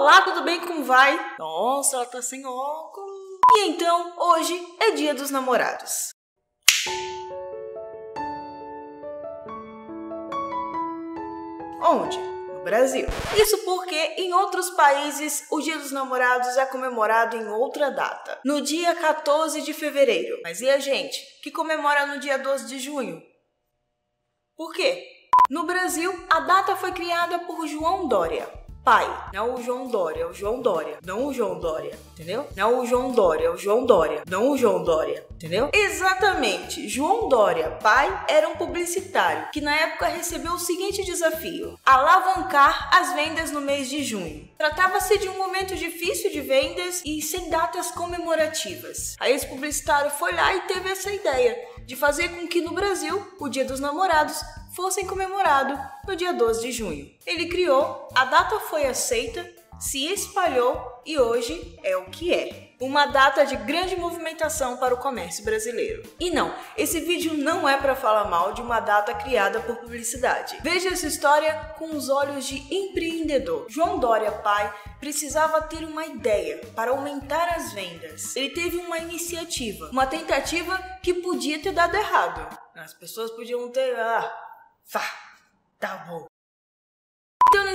Olá, tudo bem? Como vai? Nossa, ela tá sem óculos. E então, hoje é dia dos namorados. Onde? No Brasil. Isso porque em outros países o Dia dos Namorados é comemorado em outra data, no dia 14 de fevereiro. Mas e a gente, que comemora no dia 12 de junho? Por quê? No Brasil, a data foi criada por João Dória, pai. Não o João Dória, é o João Dória. Não o João Dória, entendeu? Não o João Dória, é o João Dória. Não o João Dória, entendeu? Exatamente. João Dória, pai, era um publicitário que na época recebeu o seguinte desafio: alavancar as vendas no mês de junho. Tratava-se de um momento difícil de vendas e sem datas comemorativas. Aí esse publicitário foi lá e teve essa ideia de fazer com que no Brasil o Dia dos Namorados fosse comemorado no dia 12 de junho. Ele criou, a data foi aceita, se espalhou e hoje é o que é. Uma data de grande movimentação para o comércio brasileiro. E não, esse vídeo não é para falar mal de uma data criada por publicidade. Veja essa história com os olhos de empreendedor. João Dória, pai, precisava ter uma ideia para aumentar as vendas. Ele teve uma iniciativa, uma tentativa que podia ter dado errado. As pessoas podiam ter, ah, Vá, tá bom.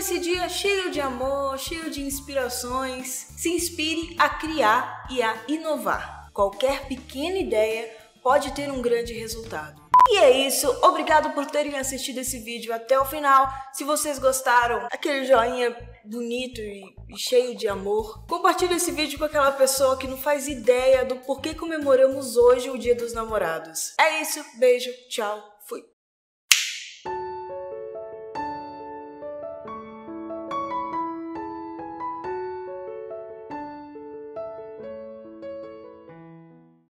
Nesse dia cheio de amor, cheio de inspirações, se inspire a criar e a inovar. Qualquer pequena ideia pode ter um grande resultado. E é isso, obrigado por terem assistido esse vídeo até o final. Se vocês gostaram, aquele joinha bonito e, cheio de amor. Compartilhe esse vídeo com aquela pessoa que não faz ideia do porquê comemoramos hoje o Dia dos Namorados. É isso, beijo, tchau.